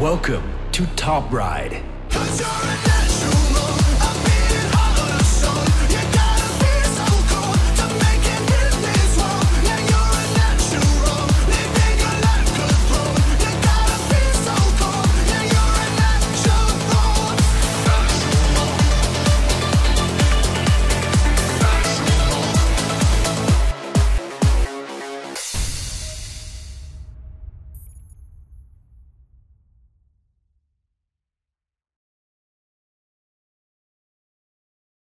Welcome to Top Ride.